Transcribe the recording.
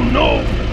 no!